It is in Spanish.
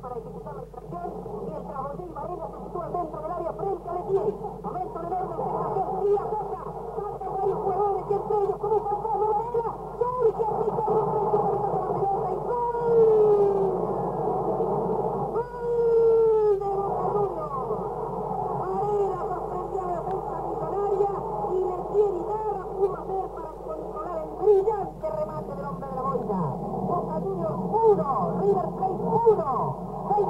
para ejecutar la extracción, mientras José y Varela se sitúa dentro del área frente a Letieri. Momento de enorme sensación, fría cosa, salta varios jugadores y entre ellos como un fantasma Varela, surge Ricardo Frente con la pelota y gol. brillante remate del hombre de la boina. Boca Juniors 1, River 3. Uno, dos.